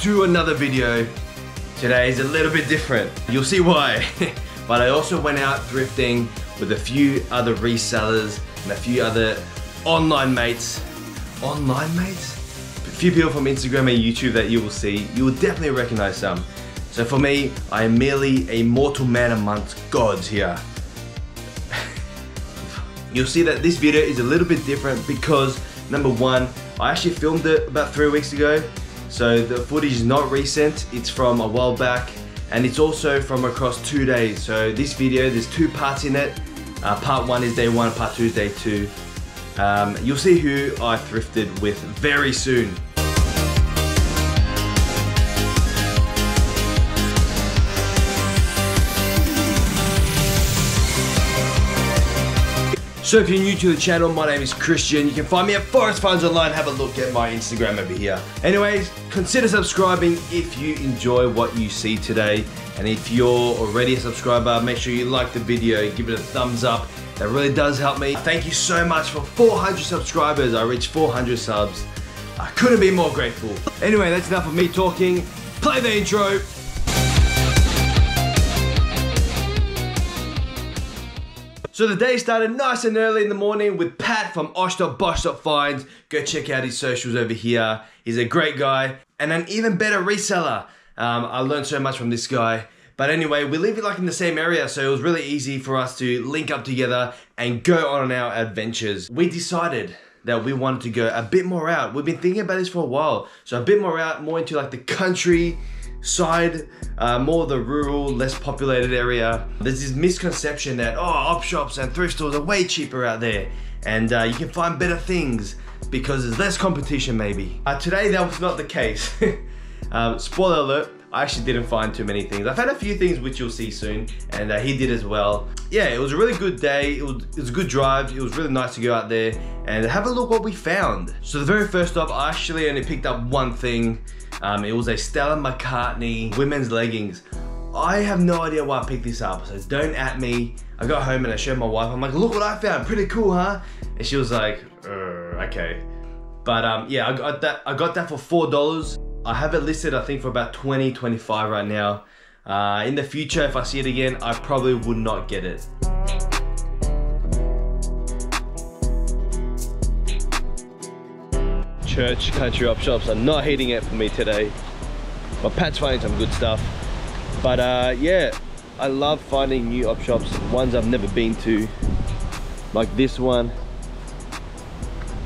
to another video. Today is a little bit different. You'll see why. but I also went out thrifting with a few other resellers and a few other online mates. Online mates? A few people from Instagram and YouTube that you will see. You will definitely recognize some. So for me, I am merely a mortal man amongst gods here. You'll see that this video is a little bit different because number one, I actually filmed it about three weeks ago. So the footage is not recent, it's from a while back and it's also from across two days. So this video, there's two parts in it. Uh, part one is day one, part two is day two. Um, you'll see who I thrifted with very soon. So if you're new to the channel, my name is Christian. You can find me at Forest Finds Online. Have a look at my Instagram over here. Anyways, consider subscribing if you enjoy what you see today. And if you're already a subscriber, make sure you like the video, give it a thumbs up. That really does help me. Thank you so much for 400 subscribers. I reached 400 subs. I couldn't be more grateful. Anyway, that's enough of me talking. Play the intro. So the day started nice and early in the morning with Pat from Osh.Bosh.Finds. Go check out his socials over here. He's a great guy and an even better reseller. Um, I learned so much from this guy. But anyway, we live like in the same area, so it was really easy for us to link up together and go on our adventures. We decided that we wanted to go a bit more out. We've been thinking about this for a while. So a bit more out, more into like the country, side, uh, more the rural, less populated area. There's this misconception that, oh, op shops and thrift stores are way cheaper out there. And uh, you can find better things because there's less competition maybe. Uh, today that was not the case. um, spoiler alert, I actually didn't find too many things. I've had a few things which you'll see soon, and uh, he did as well. Yeah, it was a really good day. It was, it was a good drive. It was really nice to go out there and have a look what we found. So the very first stop, I actually only picked up one thing. Um, it was a Stella McCartney women's leggings. I have no idea why I picked this up, so don't at me. I got home and I showed my wife, I'm like, look what I found, pretty cool, huh? And she was like, uh, okay. But um, yeah, I got that. I got that for four dollars. I have it listed, I think, for about 20, 25 right now. Uh, in the future, if I see it again, I probably would not get it. Church country op shops are not hitting it for me today. But Pat's finding some good stuff. But uh, yeah, I love finding new op shops, ones I've never been to. Like this one.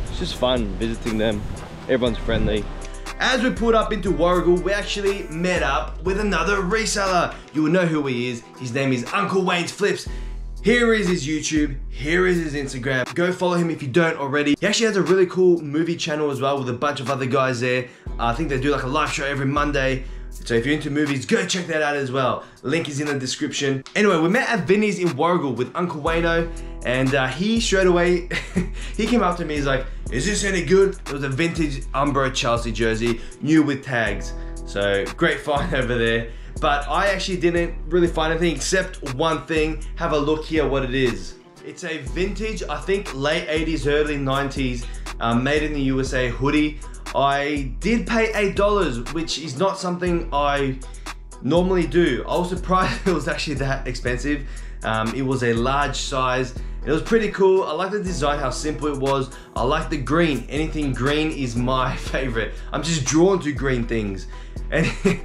It's just fun visiting them. Everyone's friendly. As we pulled up into Warragul, we actually met up with another reseller. You will know who he is. His name is Uncle Wayne's Flips. Here is his YouTube, here is his Instagram. Go follow him if you don't already. He actually has a really cool movie channel as well with a bunch of other guys there. Uh, I think they do like a live show every Monday. So if you're into movies, go check that out as well. Link is in the description. Anyway, we met at Vinnie's in Warragul with Uncle Wayno and uh, he straight away, he came up to me, he's like, is this any good? It was a vintage Umbro Chelsea jersey, new with tags. So great find over there. But I actually didn't really find anything except one thing. Have a look here what it is. It's a vintage, I think late 80s, early 90s, um, made in the USA hoodie. I did pay $8, which is not something I normally do. I was surprised it was actually that expensive. Um, it was a large size. It was pretty cool. I like the design, how simple it was. I like the green. Anything green is my favorite. I'm just drawn to green things. And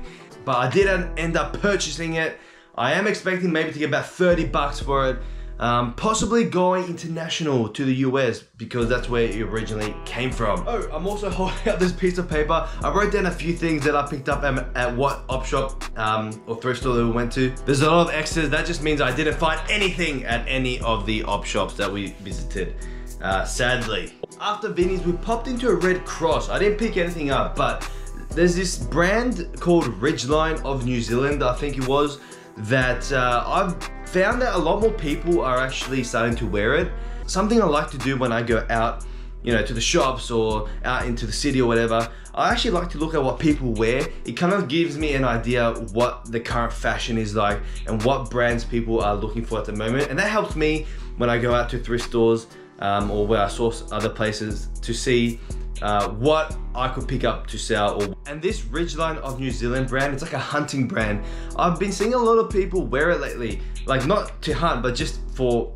but I did end up purchasing it. I am expecting maybe to get about 30 bucks for it. Um, possibly going international to the US because that's where it originally came from. Oh, I'm also holding up this piece of paper. I wrote down a few things that I picked up at, at what op shop um, or thrift store that we went to. There's a lot of X's. That just means I didn't find anything at any of the op shops that we visited. Uh, sadly. After Vinnie's, we popped into a Red Cross. I didn't pick anything up, but there's this brand called Ridgeline of New Zealand, I think it was, that uh, I've found that a lot more people are actually starting to wear it. Something I like to do when I go out, you know, to the shops or out into the city or whatever, I actually like to look at what people wear. It kind of gives me an idea what the current fashion is like and what brands people are looking for at the moment. And that helps me when I go out to thrift stores um, or where I source other places to see uh, what I could pick up to sell. Or, and this Ridgeline of New Zealand brand, it's like a hunting brand. I've been seeing a lot of people wear it lately, like not to hunt, but just for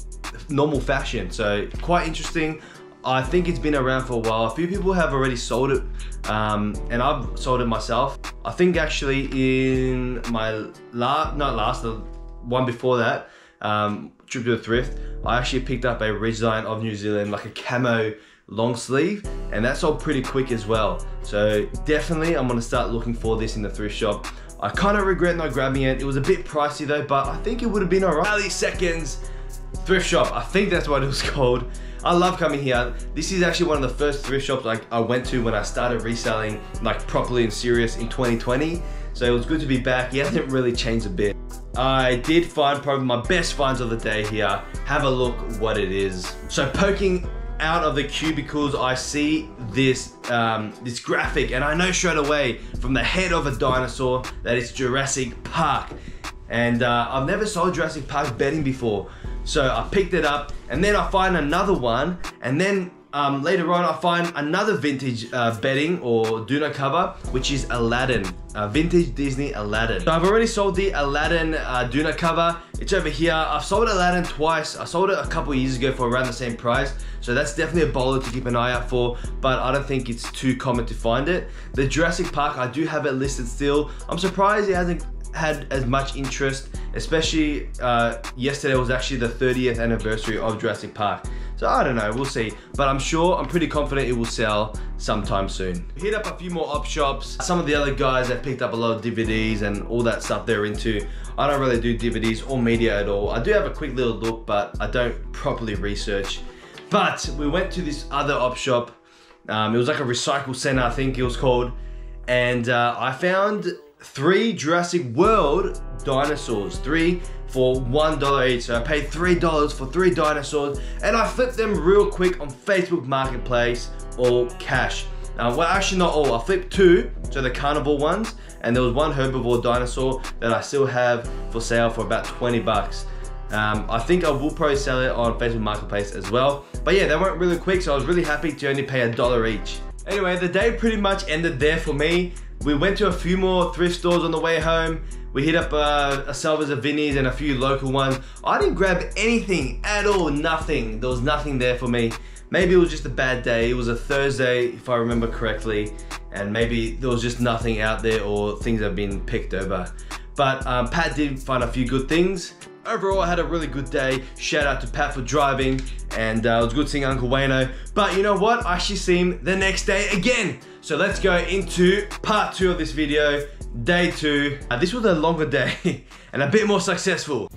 normal fashion. So quite interesting. I think it's been around for a while. A few people have already sold it, um, and I've sold it myself. I think actually in my last, not last, the one before that, um, trip to the thrift, I actually picked up a Ridgeline of New Zealand, like a camo long sleeve, and that's all pretty quick as well. So definitely, I'm gonna start looking for this in the thrift shop. I kind of regret not grabbing it. It was a bit pricey though, but I think it would have been alright. Valley Seconds thrift shop. I think that's what it was called. I love coming here. This is actually one of the first thrift shops like I went to when I started reselling like properly and serious in 2020. So it was good to be back. It hasn't really changed a bit. I did find probably my best finds of the day here. Have a look what it is. So poking out of the cubicles, I see this um, this graphic, and I know straight away from the head of a dinosaur that it's Jurassic Park. And uh, I've never saw Jurassic Park bedding before. So I picked it up and then I find another one and then um, later on I find another vintage uh, bedding or Doona cover which is Aladdin, uh, vintage Disney Aladdin. So I've already sold the Aladdin uh, Doona cover. It's over here. I've sold Aladdin twice. I sold it a couple years ago for around the same price. So that's definitely a bowler to keep an eye out for, but I don't think it's too common to find it. The Jurassic Park, I do have it listed still. I'm surprised it hasn't had as much interest, especially uh, yesterday was actually the 30th anniversary of Jurassic Park. So I don't know, we'll see. But I'm sure, I'm pretty confident it will sell sometime soon. Hit up a few more op shops. Some of the other guys that picked up a lot of DVDs and all that stuff they're into. I don't really do DVDs or media at all. I do have a quick little look, but I don't properly research. But we went to this other op shop. Um, it was like a recycle center, I think it was called. And uh, I found three Jurassic World dinosaurs. Three for one dollar each. So I paid three dollars for three dinosaurs and I flipped them real quick on Facebook Marketplace all cash. Now, well, actually not all. I flipped two, so the carnivore ones, and there was one herbivore dinosaur that I still have for sale for about 20 bucks. Um, I think I will probably sell it on Facebook Marketplace as well. But yeah, they went really quick, so I was really happy to only pay a dollar each. Anyway, the day pretty much ended there for me. We went to a few more thrift stores on the way home. We hit up uh, a Salvos of Vinnie's and a few local ones. I didn't grab anything at all, nothing. There was nothing there for me. Maybe it was just a bad day. It was a Thursday, if I remember correctly, and maybe there was just nothing out there or things have been picked over. But um, Pat did find a few good things. Overall, I had a really good day. Shout out to Pat for driving, and uh, it was good seeing Uncle Wayno. But you know what? I actually see him the next day again. So let's go into part two of this video, day two. Uh, this was a longer day and a bit more successful.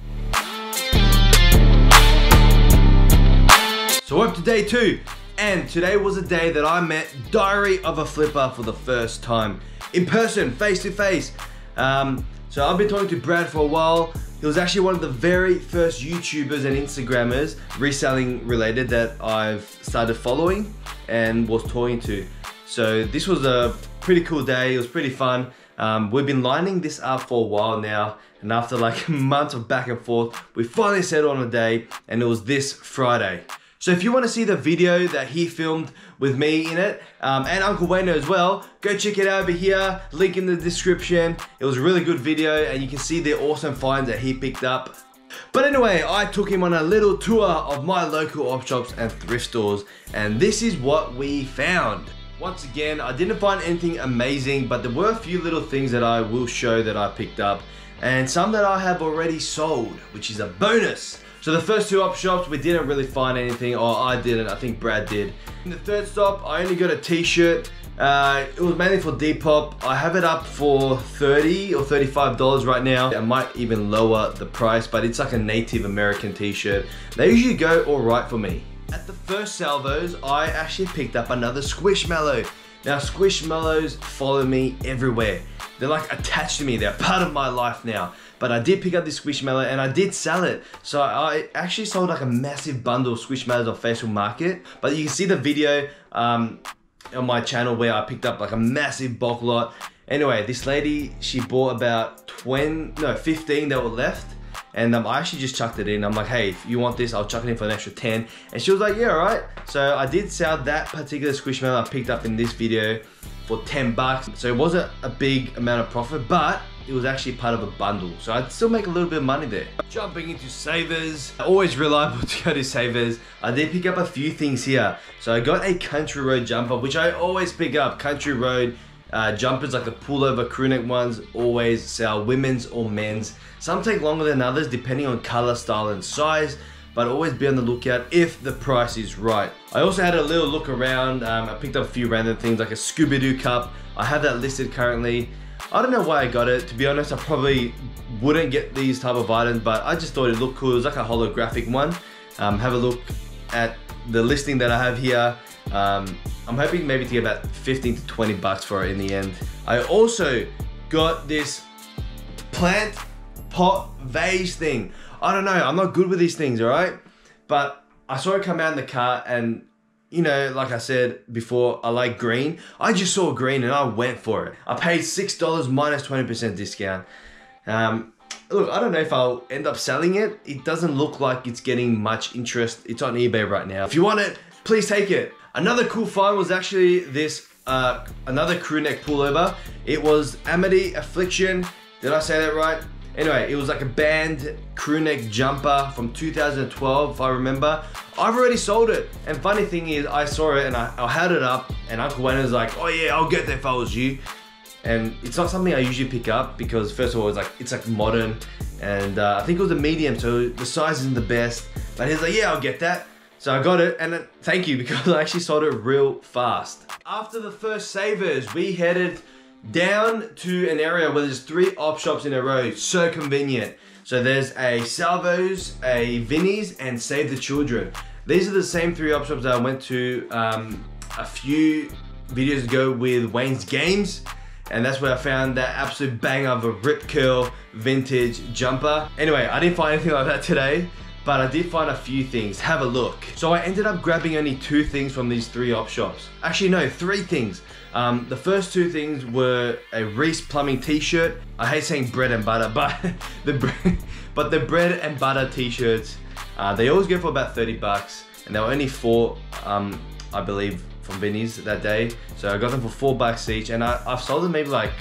So we're up to day two, and today was a day that I met Diary of a Flipper for the first time. In person, face to face. Um, so I've been talking to Brad for a while. He was actually one of the very first YouTubers and Instagrammers, reselling related, that I've started following and was talking to. So this was a pretty cool day. It was pretty fun. Um, we've been lining this up for a while now. And after like months of back and forth, we finally settled on a day and it was this Friday. So if you want to see the video that he filmed with me in it, um, and Uncle Wayno as well, go check it out over here, link in the description. It was a really good video and you can see the awesome finds that he picked up. But anyway, I took him on a little tour of my local op shops and thrift stores, and this is what we found. Once again, I didn't find anything amazing, but there were a few little things that I will show that I picked up, and some that I have already sold, which is a bonus. So the first two op shops, we didn't really find anything, or I didn't, I think Brad did. In the third stop, I only got a t-shirt. Uh, it was mainly for Depop. I have it up for 30 or $35 right now. I might even lower the price, but it's like a Native American t-shirt. They usually go all right for me. At the first salvos, I actually picked up another Squishmallow. Now Squishmallows follow me everywhere. They're like attached to me, they're part of my life now. But I did pick up this Squishmallow and I did sell it. So I actually sold like a massive bundle of Squishmallows on Facebook Market. But you can see the video um, on my channel where I picked up like a massive bulk lot. Anyway, this lady, she bought about 20, no, 15 that were left And um, I actually just chucked it in. I'm like, hey, if you want this, I'll chuck it in for an extra 10. And she was like, yeah, all right. So I did sell that particular Squishmallow I picked up in this video for 10 bucks. So it wasn't a big amount of profit, but it was actually part of a bundle. So I'd still make a little bit of money there. Jumping into Savers, always reliable to go to Savers. I did pick up a few things here. So I got a Country Road jumper, which I always pick up. Country Road uh, jumpers like the pullover crewneck ones always sell women's or men's. Some take longer than others depending on color, style and size but always be on the lookout if the price is right. I also had a little look around. Um, I picked up a few random things like a Scooby-Doo cup. I have that listed currently. I don't know why I got it. To be honest, I probably wouldn't get these type of items, but I just thought it looked cool. It was like a holographic one. Um, have a look at the listing that I have here. Um, I'm hoping maybe to get about 15 to 20 bucks for it in the end. I also got this plant pot vase thing. I don't know, I'm not good with these things, all right? But I saw it come out in the car and you know, like I said before, I like green. I just saw green and I went for it. I paid $6 minus 20% discount. Um, look, I don't know if I'll end up selling it. It doesn't look like it's getting much interest. It's on eBay right now. If you want it, please take it. Another cool find was actually this, uh, another crew neck pullover. It was Amity Affliction. Did I say that right? Anyway, it was like a band crew neck jumper from 2012, if I remember. I've already sold it. And funny thing is, I saw it and I, I had it up and Uncle Wayne was like, oh yeah, I'll get that if I was you. And it's not something I usually pick up because first of all, it's like it's like modern and uh, I think it was a medium, so the size isn't the best. But he's like, yeah, I'll get that. So I got it and thank you because I actually sold it real fast. After the first savers, we headed down to an area where there's three op shops in a row. So convenient. So there's a Salvos, a Vinnie's, and Save the Children. These are the same three op shops that I went to um, a few videos ago with Wayne's Games. And that's where I found that absolute bang of a Rip Curl vintage jumper. Anyway, I didn't find anything like that today but I did find a few things. Have a look. So I ended up grabbing only two things from these three op shops. Actually, no, three things. Um, the first two things were a Reece Plumbing t-shirt. I hate saying bread and butter, but the but the bread and butter t-shirts, uh, they always go for about 30 bucks, and there were only four, um, I believe, from Vinnie's that day. So I got them for four bucks each, and I, I've sold them maybe like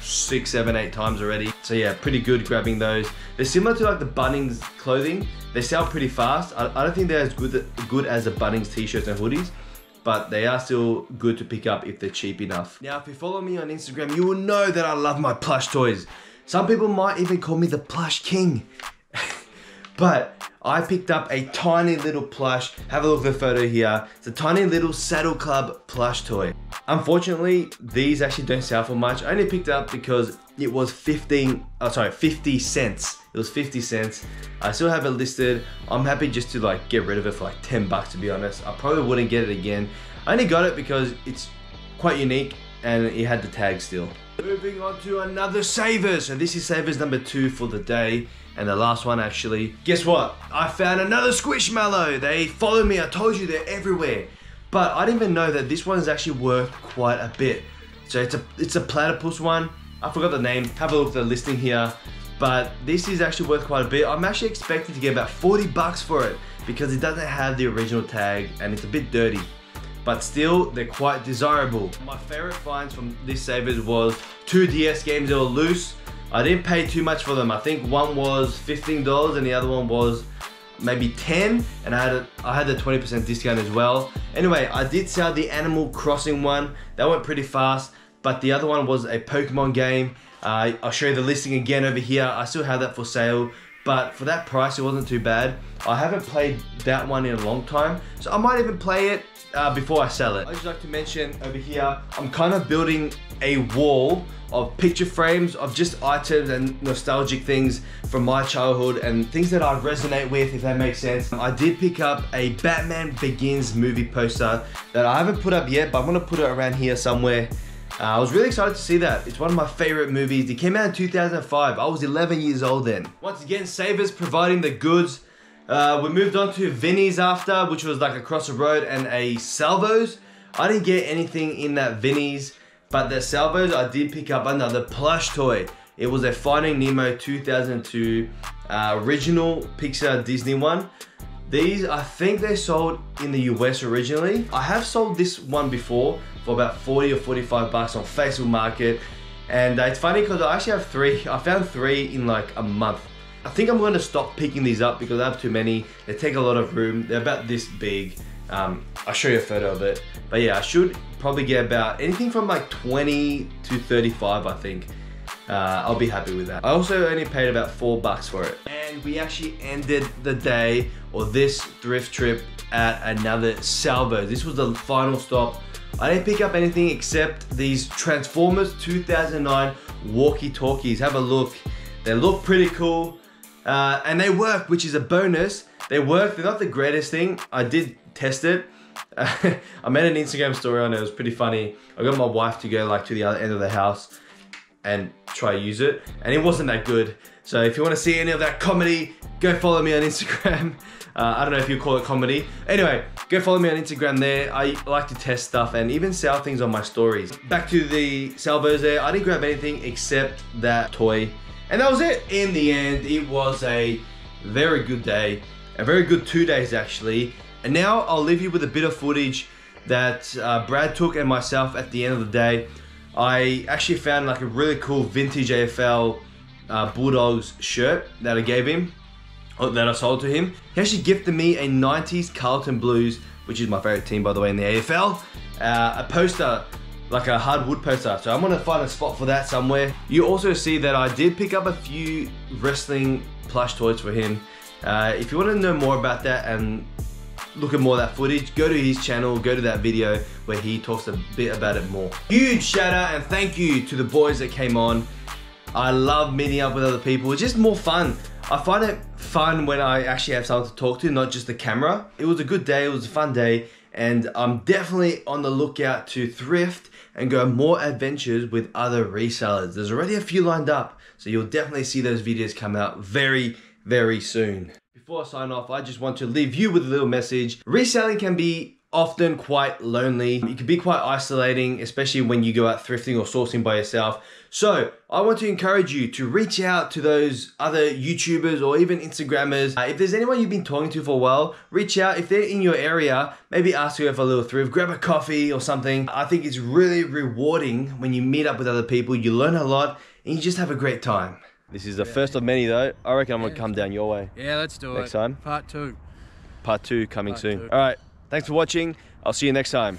six, seven, eight times already. So yeah, pretty good grabbing those. They're similar to like the Bunnings clothing. They sell pretty fast. I, I don't think they're as good, good as the Bunnings t-shirts and hoodies, but they are still good to pick up if they're cheap enough. Now, if you follow me on Instagram, you will know that I love my plush toys. Some people might even call me the plush king. but I picked up a tiny little plush. Have a look at the photo here. It's a tiny little Saddle Club plush toy. Unfortunately, these actually don't sell for much. I only picked up because it was 15, oh sorry, 50 cents. It was 50 cents. I still have it listed. I'm happy just to like get rid of it for like 10 bucks to be honest. I probably wouldn't get it again. I only got it because it's quite unique and it had the tag still. Moving on to another saver. So this is savers number two for the day. And the last one actually. Guess what? I found another Squishmallow. They follow me. I told you they're everywhere. But I didn't even know that this one is actually worth quite a bit. So it's a it's a platypus one. I forgot the name. Have a look at the listing here. But this is actually worth quite a bit. I'm actually expecting to get about 40 bucks for it because it doesn't have the original tag and it's a bit dirty but still they're quite desirable. My favorite finds from this Savers was two DS games that were loose. I didn't pay too much for them. I think one was $15 and the other one was maybe 10 and I had a, I had the 20% discount as well. Anyway, I did sell the Animal Crossing one. That went pretty fast, but the other one was a Pokemon game. Uh, I'll show you the listing again over here. I still have that for sale but for that price it wasn't too bad. I haven't played that one in a long time, so I might even play it uh, before I sell it. I'd just like to mention over here, I'm kind of building a wall of picture frames of just items and nostalgic things from my childhood and things that I resonate with, if that makes sense. I did pick up a Batman Begins movie poster that I haven't put up yet, but I'm gonna put it around here somewhere. Uh, I was really excited to see that. It's one of my favorite movies. It came out in 2005. I was 11 years old then. Once again, Savers providing the goods. Uh, we moved on to Vinnie's after, which was like across the road, and a Salvos. I didn't get anything in that Vinnie's, but the Salvos, I did pick up another plush toy. It was a Finding Nemo 2002 uh, original Pixar Disney one. These, I think they sold in the US originally. I have sold this one before for about 40 or 45 bucks on Facebook Market. And uh, it's funny because I actually have three. I found three in like a month. I think I'm gonna stop picking these up because I have too many. They take a lot of room. They're about this big. Um, I'll show you a photo of it. But yeah, I should probably get about anything from like 20 to 35, I think. Uh, I'll be happy with that. I also only paid about four bucks for it. And we actually ended the day or this thrift trip at another Salvo. This was the final stop. I didn't pick up anything except these Transformers 2009 walkie-talkies. Have a look. They look pretty cool. Uh, and they work, which is a bonus. They work, they're not the greatest thing. I did test it. I made an Instagram story on it, it was pretty funny. I got my wife to go like to the other end of the house and try use it. And it wasn't that good. So if you wanna see any of that comedy, go follow me on Instagram. Uh, I don't know if you call it comedy. Anyway, go follow me on Instagram there. I like to test stuff and even sell things on my stories. Back to the salvos there. I didn't grab anything except that toy. And that was it. In the end, it was a very good day. A very good two days actually. And now I'll leave you with a bit of footage that uh, Brad took and myself at the end of the day. I actually found like a really cool vintage AFL uh, Bulldogs shirt that I gave him, that I sold to him. He actually gifted me a 90s Carlton Blues, which is my favorite team by the way in the AFL, uh, a poster, like a hardwood poster. So I'm gonna find a spot for that somewhere. You also see that I did pick up a few wrestling plush toys for him. Uh, if you want to know more about that and look at more of that footage, go to his channel, go to that video where he talks a bit about it more. Huge shout out and thank you to the boys that came on. I love meeting up with other people. It's just more fun. I find it fun when I actually have someone to talk to, not just the camera. It was a good day, it was a fun day, and I'm definitely on the lookout to thrift and go more adventures with other resellers. There's already a few lined up, so you'll definitely see those videos come out very, very soon. Before I sign off, I just want to leave you with a little message. Reselling can be often quite lonely. It can be quite isolating, especially when you go out thrifting or sourcing by yourself. So I want to encourage you to reach out to those other YouTubers or even Instagrammers. Uh, if there's anyone you've been talking to for a while, reach out. If they're in your area, maybe ask you for a little thrift, grab a coffee or something. I think it's really rewarding when you meet up with other people, you learn a lot and you just have a great time. This is the yeah. first of many though. I reckon I'm gonna come down your way. Yeah, let's do next it. Next time? Part two. Part two coming Part soon. Two. All right. Thanks for watching. I'll see you next time.